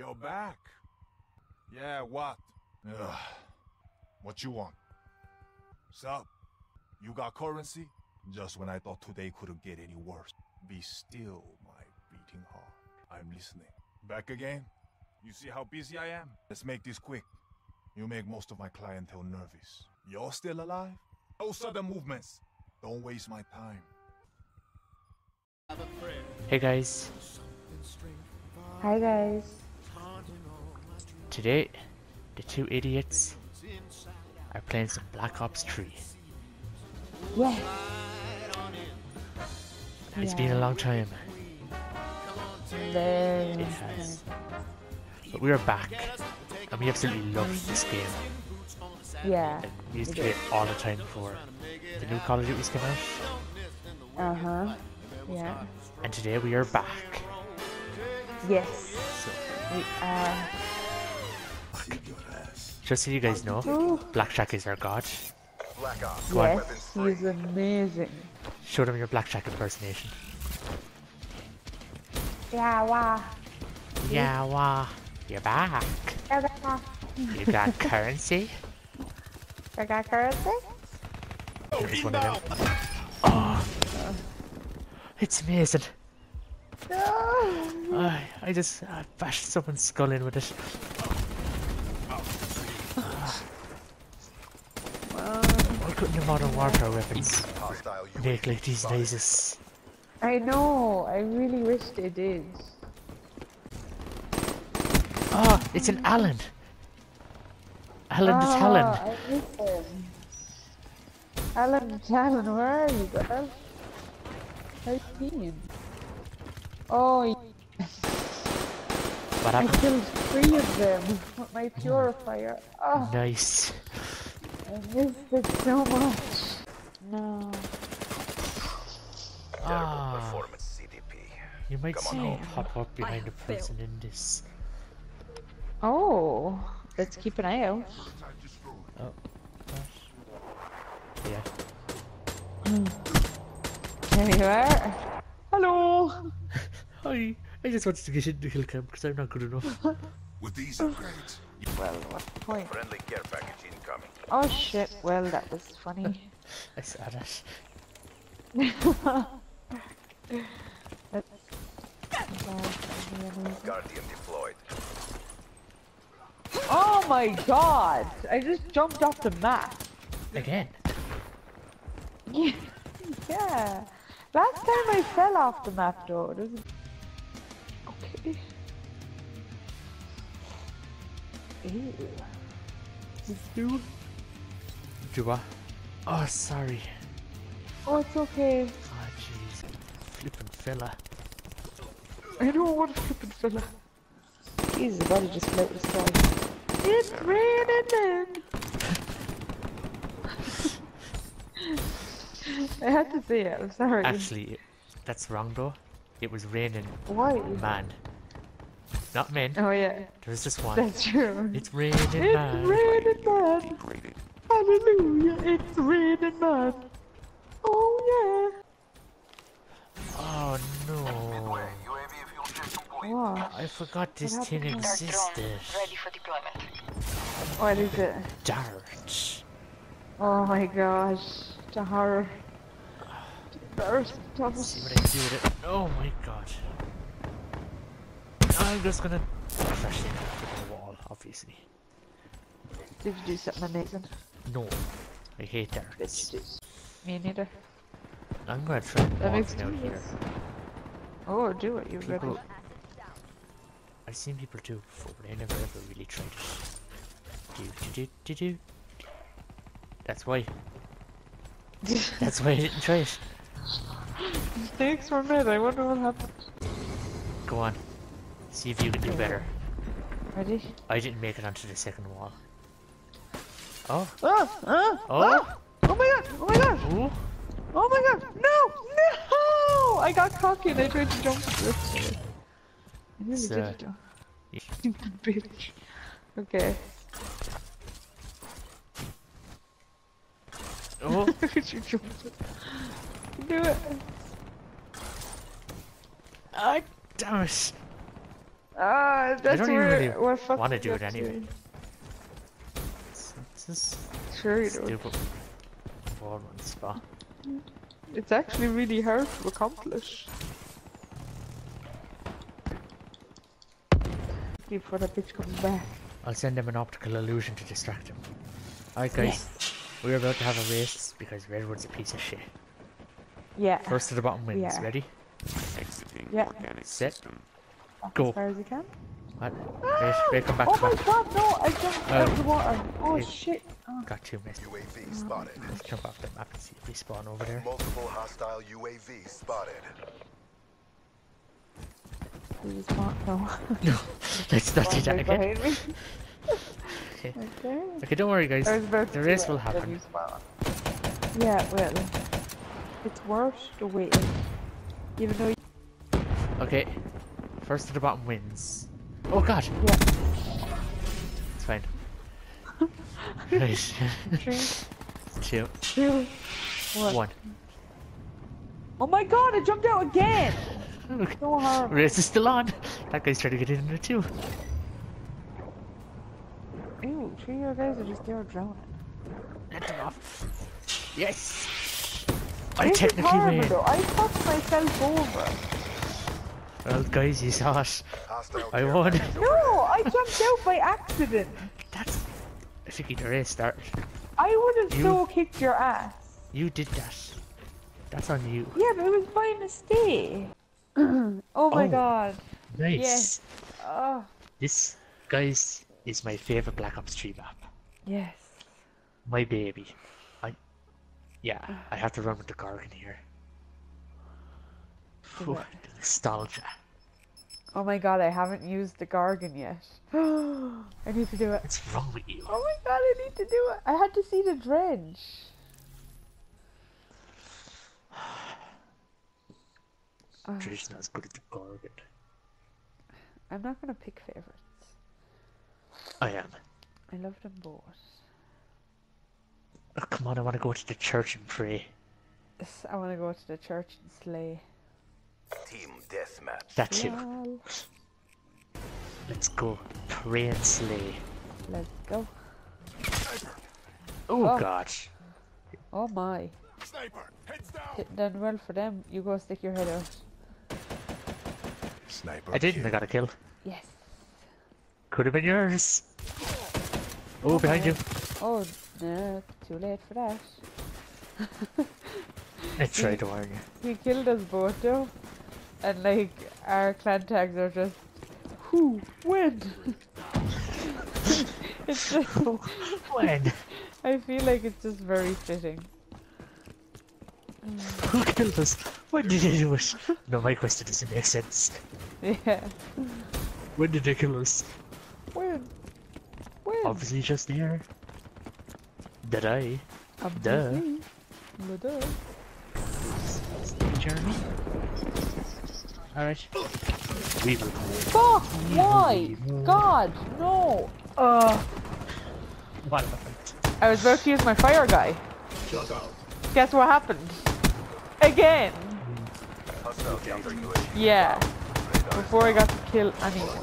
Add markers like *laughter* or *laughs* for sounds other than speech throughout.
You're back. Yeah, what? Ugh. What you want? Sup? You got currency? Just when I thought today couldn't get any worse. Be still, my beating heart. I'm listening. Back again? You see how busy I am? Let's make this quick. You make most of my clientele nervous. You're still alive? No sudden movements. Don't waste my time. Hey guys, Hi guys. Today the two idiots are playing some Black Ops 3. Yeah. It's been a long time, it has. But we are back, and we absolutely love this game. Yeah. Like, we used to play it all the time before the new Call of Duties came out, Uh huh. Yeah. and today we are back. Yes. So, We are. Just so you guys know, Ooh. Blackjack is our god. Go on. Yes. He's amazing. Show them your Black Blackjack impersonation. Yeah. Wow. Yeah, wah, you're back. Got, You got currency? I got currency. Of them. Oh, it's amazing. No. I, I just I bashed someone's skull in with it. Couldn't the Modern Warfare weapons make like these noises? I know. I really wish they did. Oh, it's an Allen. Alan the Ah, Talon. I miss him. Alan the Talon, where are you, girl? How you been? Oh, y- What I happened? killed three of them with my purifier. Oh, Nice. I missed it so much. No. Ah, you might see me pop up behind a person in this. Oh, let's keep an eye out. Oh, gosh. Yeah. There you are. Hello. *laughs* Hi. I just wanted to get into the hill camp because I'm not good enough. With these upgrades, Well, what's the point? friendly care package incoming. Oh shit, well that was funny. *laughs* I saw that. Guardian deployed. Oh my god! I just jumped off the map. Again. Yeah. *laughs* yeah. Last time I fell off the map though. This is... Okay. Ew. Do. Do what? Oh, sorry. Oh, it's okay. Oh, jeez. Flippin' fella. I don't want to flippin' fella. Jesus, body just float the sky. It's raining men! *laughs* I had to say it, I'm sorry. Actually, that's wrong though. It was raining Why? man. Not men. Oh yeah, There was just one. that's true. It's raining It's man. raining man! Hallelujah, it's raining man! Oh yeah. Oh no. UAV fuel station yeah! complete. What? I forgot this What thing existed. Ready for deployment. What is it? Darts. Oh my gosh, the horror. The first Let's see what I do with it. Oh my god. I'm just gonna crash into the wall, obviously. Did you do something amazing? No. I hate Did darts. you do? Me neither. I'm gonna try and That walk makes down here. Oh, do it, you ready? I've seen people do it before, but I never ever really tried it. Do do do do do. That's why. *laughs* That's why I didn't try it. Thanks for minute. I wonder what happened. Go on. See if you can do better. Ready? I didn't make it onto the second wall. Oh. Ah! Ah! Oh. ah! Oh my god! Oh my god! Ooh. Oh my god! No! No! I got cocky and I tried to jump way. I really So- did it though. Stupid bitch. Okay. Oh. *laughs* You jump? Do it. Ah, damn it. Ah, that's don't even where really we're wanna do it anyway. to. It's, it's just Sure you do. stupid. All one spot. It's actually really hard to accomplish. Before the bitch comes back. I'll send them an optical illusion to distract him. Alright guys, we're about to have a race because Redwood's a piece of shit. Yeah. First to the bottom wins. Yeah. Ready? Exiting Yeah. organic Set. system. Go. As far as you can. What? Wait, wait, come back, Oh come my back. god, no! I jumped Oh. out of the water. Oh Yeah. shit. Oh. Got two missed. UAV ah. spotted. Let's jump off the map and see if we spawn over there. Multiple hostile UAV spotted. Please, Mark, no. No, let's not do that again. *laughs* Okay. Okay. Okay, don't worry guys. I was The race will happen. then you spawn. Yeah, well. It's worth the waiting. Even though. Okay. First to the bottom wins. Oh god! Yeah. It's fine. *laughs* Three, *laughs* Two. two, one. One. Oh my god, I jumped out again! *laughs* So hard. Race is still on. That guy's trying to get in there too. Ew, three of you guys are just there drowning. Let them off. Yes! I This is technically horrible win. I fucked myself over. Well, guys, he's. Hostile I won. No, I jumped out by accident. That's. I think the race started. I would have so kicked your ass. You did that. That's on you. Yeah, but it was by mistake. *clears throat* oh my Oh. god. Nice. Yes. Oh, This, guys, is my favorite Black Ops 3 map. yes. My baby. I. Yeah, I have to run with the Gorgon here. Do Phew, it. the nostalgia. Oh my god, I haven't used the Gorgon yet. *gasps* I need to do it. What's wrong with you? Oh my god, I need to do it. I had to see the dredge. *sighs* Tradition not as good as the Gorgon. I'm not gonna pick favorites. I am. I love them both. Oh, come on, I want to go to the church and pray. I want to go to the church and slay. Team deathmatch. That's it. Well, Let's go. Pray and let's go. Oh, Oh. god. Oh my. Sniper, heads down. Hitting done well for them. You go stick your head out. Sniper. I didn't, I got a kill. Yes. Could have been yours. Oh, behind you. Oh, no, too late for that. *laughs* I tried to warn you. He killed us both though. And like, our clan tags are just, who, when? *laughs* it's just, When? I feel like it's just very fitting. *laughs* Who killed us? When did they do it? No, my question doesn't make sense. Yeah. When did they kill us? When? When? Obviously just there. Did I? Obviously. Well, duh. Uh, Jeremy? Alright. We will Fuck! Why? God, no! Uh, What? I was about to use my fire guy. Guess what happened? Again! Hostile counter UAV. Yeah. Before I got to kill anyone.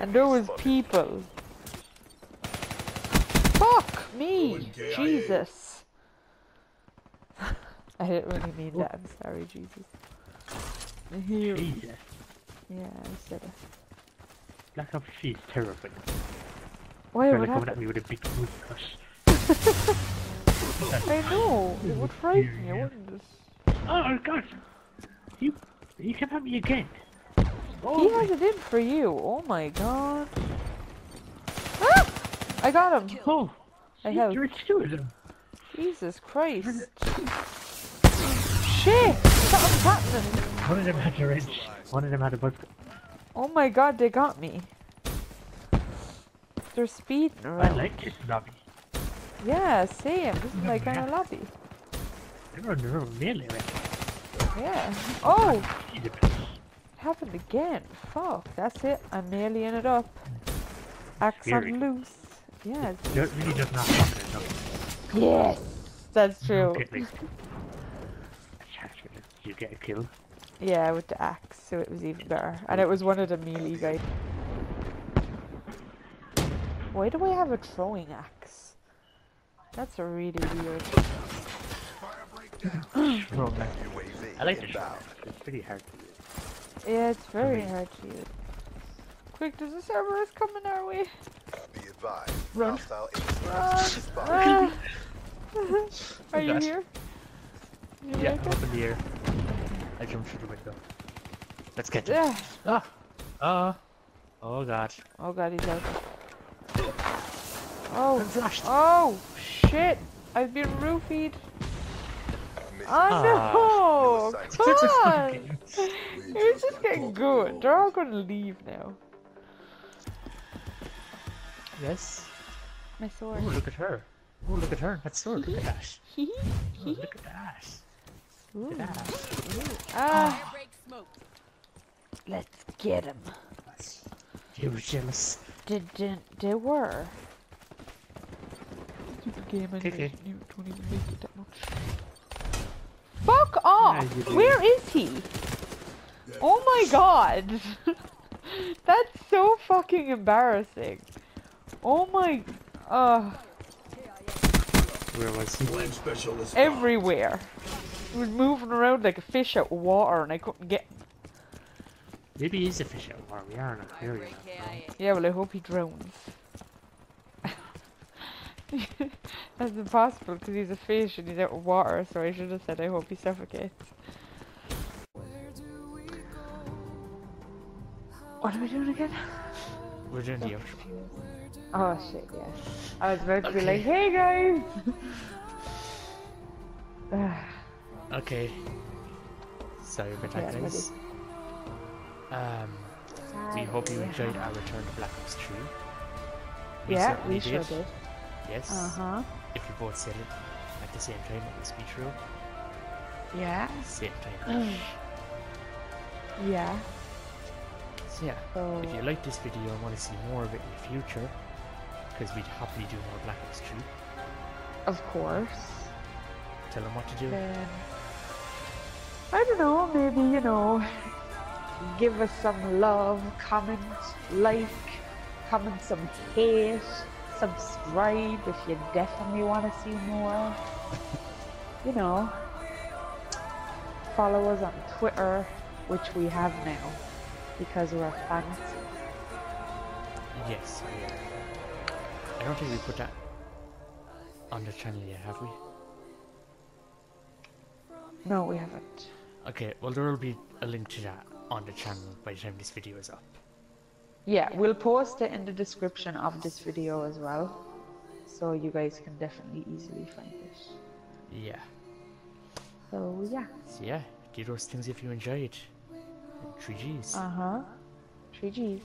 And there was people. Fuck me! Jesus. *laughs* I didn't really mean that. I'm sorry, Jesus. I hear you. Jesus. Yeah, I said it. Black Ops 3 is terrifying. Why Trying would to come at me with a big wood cut. I know. It would frighten you, wouldn't it? Oh god! You you can have me again. He Oh has it in for you. Oh my god. Ah! I got him. Oh, I have... helped. You're two of them. Jesus Christ. Shit! Something's happening. One of them had a wrench. One of them had a bug. Oh my god, they got me. They're speeding I like this lobby. Yeah, same. This is my kind of Yeah. lobby. They're on their own melee wrench. Yeah. Oh! See the best. It happened again. Fuck, that's it. I'm nailing it up. Axe on loose. Yeah, it's- That really does not happen enough. Yes! That's true. Okay, like, *laughs* you get a kill. Yeah, with the axe, so it was even better. And it was one of the melee guys. Why do I have a throwing axe? That's really weird. Wrong man. UAV I like the inbound. shot. It's pretty hard to use. Yeah, it's very me. hard to use. Quick, there's a Cerberus coming our way. Be advised. Run. Hostile Run! agents *laughs* spotted. Are you here? You Yeah, make I'm it? up in the air. I jumped through the window. Let's get him. Yeah. Ah! Ah! Oh god. Oh god, he's out. Oh, I'm flashed. oh, shit! I've been roofied. Mission Oh no! New Come Just on! fucking- It's just getting good. They're all gonna leave now. Yes. My sword. Oh, look at her. Oh, look at her. That sword. *laughs* Look at that. Oh, look at that. Look Ooh. at. Ah, smoke. let's get him. You were jealous. Did, did they were? Game Okay, You don't even make it that much. Fuck off! you do. Where is he? Oh my god! *laughs* That's so fucking embarrassing. Oh my. Uh, Where was he? everywhere. He was moving around like a fish out of water and I couldn't get him. Maybe he's a fish out of water. We are in a aquarium. Break after all. KIA. Yeah, well, I hope he drowns. *laughs* That's impossible because he's a fish and he's out of water, so I should have said I hope he suffocates. What are we doing again? We're doing the outro. Oh shit, yeah. I was about to be like, hey guys! *laughs* *sighs* *sighs* *sighs* *laughs* Okay. Sorry about that, Yeah, guys. Um, we hope you enjoyed our return to Black Ops 3. We yeah, certainly we sure did. did. Yes. Uh huh. If you both said it at the same time, it must be true. Yeah. Same time. *clears throat* Yeah. so yeah, So, if you like this video and want to see more of it in the future, because we'd happily do more Black Ops 3, of course, tell them what to do. then I don't know. Maybe you know, give us some love, comment, like, comment some hate, subscribe if you definitely want to see more. you know, follow us on Twitter, which we have now because we're fans. Yes, I, uh, I don't think we put that on the channel yet, have we? No, we haven't. Okay, well there will be a link to that on the channel by the time this video is up. Yeah, we'll post it in the description of this video as well, so you guys can definitely easily find it. Yeah. So yeah. So yeah, do those things if you enjoyed. And 3Gs. Uh huh. Three G's.